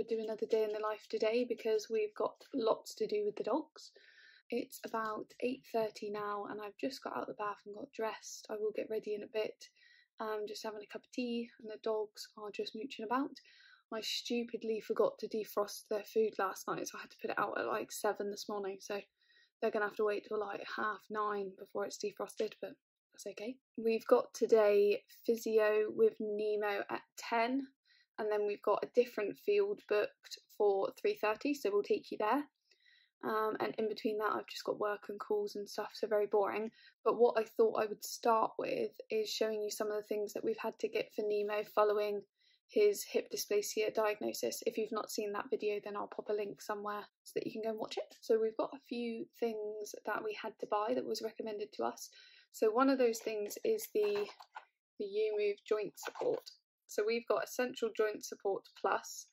would do another day in the life today because we've got lots to do with the dogs. It's about 8.30 now and I've just got out the bath and got dressed. I will get ready in a bit. I'm just having a cup of tea and the dogs are just mooching about. I stupidly forgot to defrost their food last night so I had to put it out at like 7 this morning so they're going to have to wait till like half 9 before it's defrosted but that's okay. We've got today physio with Nemo at 10 and then we've got a different field booked for 3.30 so we'll take you there. Um, and in between that I've just got work and calls and stuff so very boring but what I thought I would start with is showing you some of the things that we've had to get for Nemo following his hip dysplasia diagnosis. If you've not seen that video, then I'll pop a link somewhere so that you can go and watch it. So we've got a few things that we had to buy that was recommended to us. So one of those things is the the YuMOVE joint support. So we've got Essential Joint Support Plus,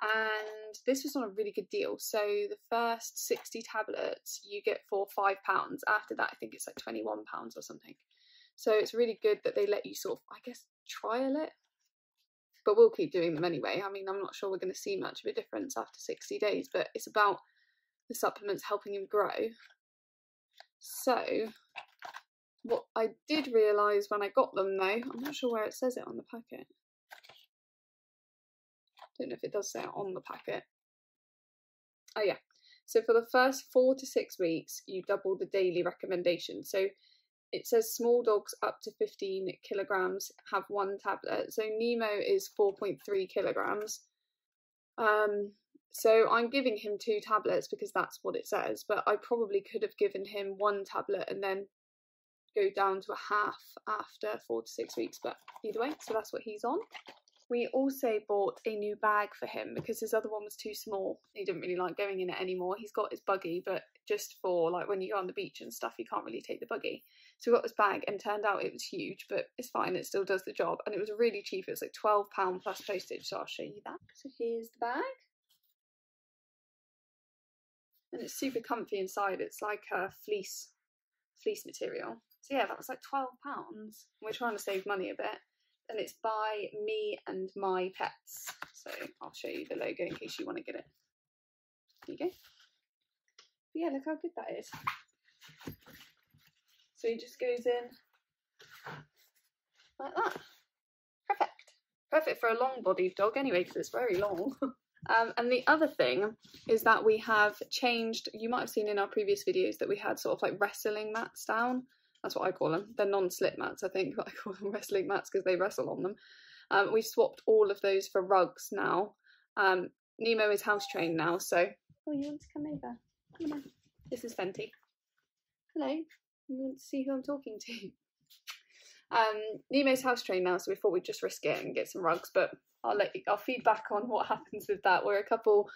and this was on a really good deal. So the first 60 tablets you get for five pounds. After that, I think it's like 21 pounds or something. So it's really good that they let you sort of, I guess, trial it. But we'll keep doing them anyway. I mean, I'm not sure we're going to see much of a difference after 60 days, but it's about the supplements helping him grow. So what I did realise when I got them though, I'm not sure where it says it on the packet. Don't know if it does say it on the packet. Oh yeah. So for the first four to six weeks, you double the daily recommendation. So it says small dogs up to 15 kilograms have one tablet. So Nemo is 4.3 kilograms. Um, so I'm giving him two tablets because that's what it says, but I probably could have given him one tablet and then go down to a half after four to six weeks, but either way, so that's what he's on. We also bought a new bag for him because his other one was too small. He didn't really like going in it anymore. He's got his buggy, but just for like when you go on the beach and stuff, you can't really take the buggy. So we got this bag and turned out it was huge, but it's fine, it still does the job. And it was really cheap, it was like £12 plus postage, so I'll show you that. So here's the bag. And it's super comfy inside, it's like a fleece fleece material. So yeah, that was like £12. We're trying to save money a bit. And it's by me and my pets. So I'll show you the logo in case you want to get it. There you go. But yeah, look how good that is. So he just goes in like that. Perfect. Perfect for a long bodied dog anyway, because it's very long. um, and the other thing is that we have changed, you might have seen in our previous videos that we had sort of like wrestling mats down. That's what I call them. They're non-slip mats, I think, but I call them wrestling mats because they wrestle on them. Um, we've swapped all of those for rugs now. Um, Nemo is house trained now, so... Oh, you want to come over? Come on. This is Fenty. Hello. You want to see who I'm talking to? Um, Nemo's house trained now, so we thought we'd just risk it and get some rugs, but I'll let you, I'll feed back on what happens with that. We're a couple,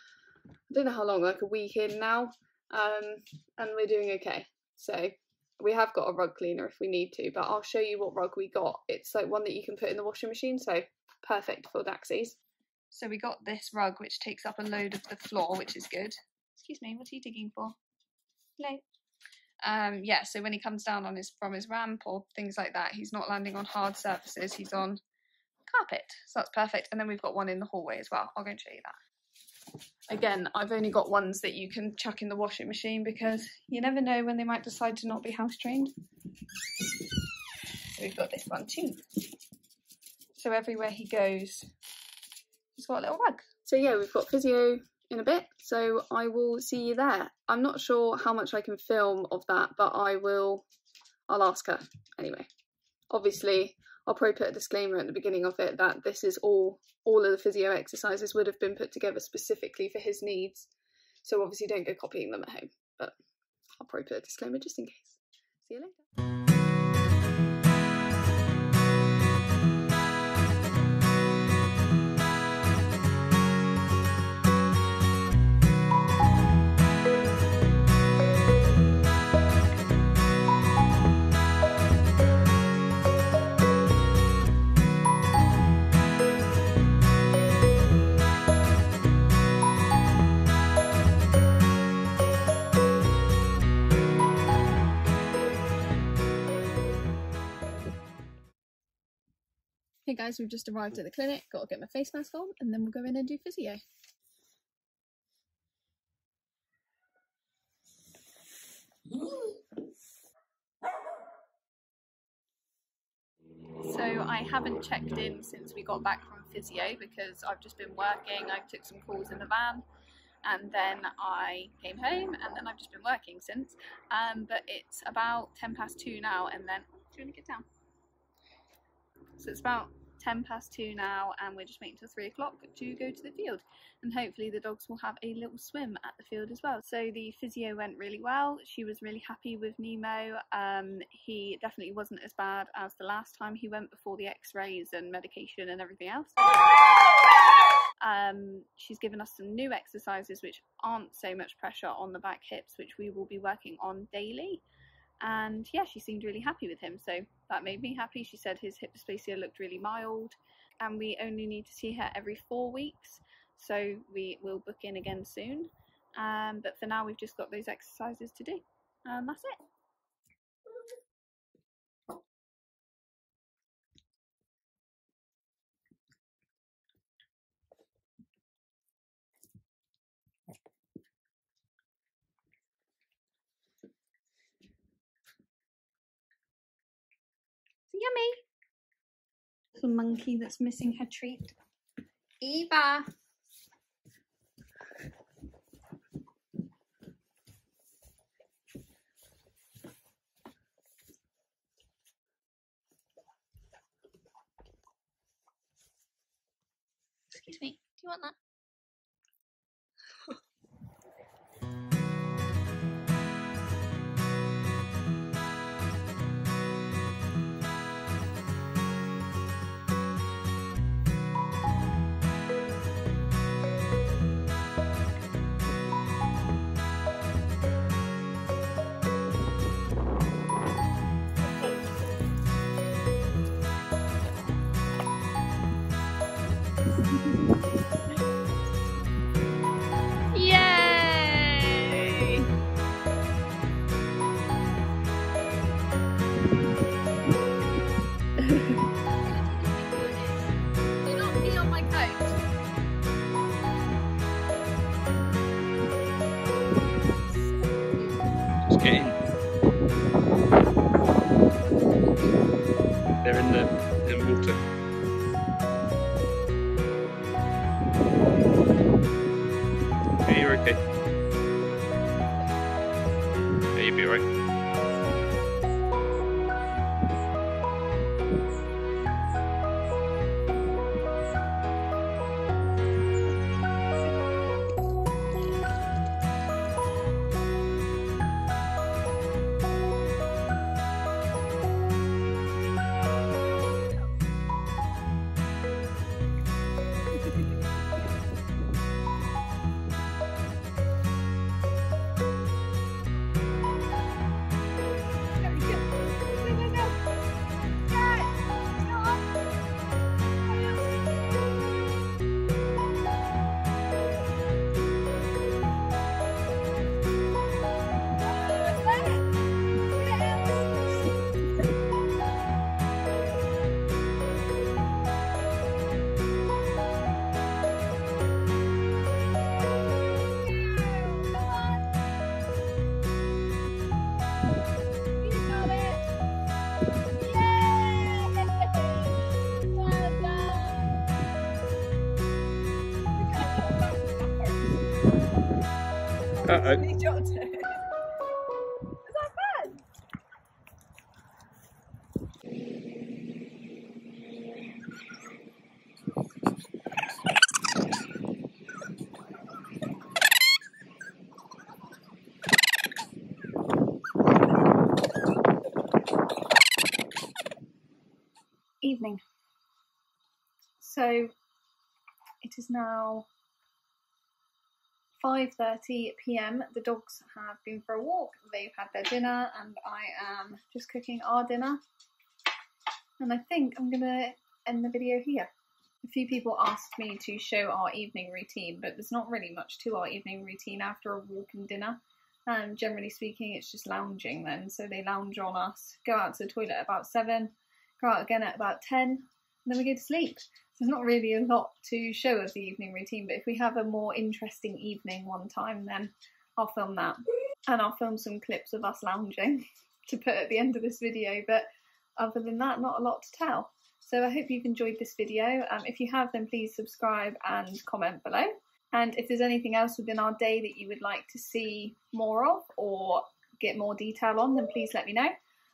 I don't know how long, like a week in now, um, and we're doing okay. So we have got a rug cleaner if we need to, but I'll show you what rug we got. It's like one that you can put in the washing machine, so perfect for Daxies. So we got this rug which takes up a load of the floor, which is good. Excuse me, what are you digging for? Hello. Um, yeah, so when he comes down on his from his ramp or things like that, he's not landing on hard surfaces, he's on carpet. So that's perfect. And then we've got one in the hallway as well. I'll go and show you that. Again, I've only got ones that you can chuck in the washing machine because you never know when they might decide to not be house trained. So we've got this one too. So everywhere he goes, he's got a little rug. So yeah, we've got physio in a bit, so I will see you there. I'm not sure how much I can film of that, but I will, I'll ask her anyway. Obviously, I'll probably put a disclaimer at the beginning of it that this is all all of the physio exercises would have been put together specifically for his needs. So obviously don't go copying them at home. But I'll probably put a disclaimer just in case. See you later. Guys, we've just arrived at the clinic, got to get my face mask on, and then we'll go in and do physio. So I haven't checked in since we got back from physio because I've just been working. I took some calls in the van and then I came home and then I've just been working since. Um, but it's about 10 past 2 now and then, do you want to get down? So it's about 10 past 2 now and we're just waiting till 3 o'clock to go to the field and hopefully the dogs will have a little swim at the field as well. So the physio went really well. She was really happy with Nemo. Um, he definitely wasn't as bad as the last time he went before the x-rays and medication and everything else. Um, she's given us some new exercises which aren't so much pressure on the back hips, which we will be working on daily. And yeah, she seemed really happy with him, so that made me happy. She said his hip dysplasia looked really mild, and we only need to see her every four weeks, so we will book in again soon. Um, but for now, we've just got those exercises to do, and that's it. Yummy. The monkey that's missing her treat. Eva. Excuse me, do you want that? Yeah, Uh oh. It. Is that bad? evening. So it is now 5:30 p.m. The dogs have been for a walk. They've had their dinner and I am just cooking our dinner. And I think I'm going to end the video here. A few people asked me to show our evening routine, but there's not really much to our evening routine after a walk and dinner. And generally speaking, it's just lounging then. So they lounge on us, go out to the toilet about 7, go out again at about 10, and then we go to sleep. So there's not really a lot to show of the evening routine, but if we have a more interesting evening one time, then I'll film that. And I'll film some clips of us lounging to put at the end of this video, but other than that, not a lot to tell. So I hope you've enjoyed this video. Um, if you have, then please subscribe and comment below. And if there's anything else within our day that you would like to see more of or get more detail on, then please let me know.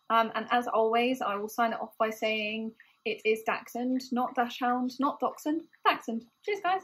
Um, and as always, I will sign it off by saying it is Dachshund, not Dashhound, not Dachshund, Dachshund. Cheers, guys.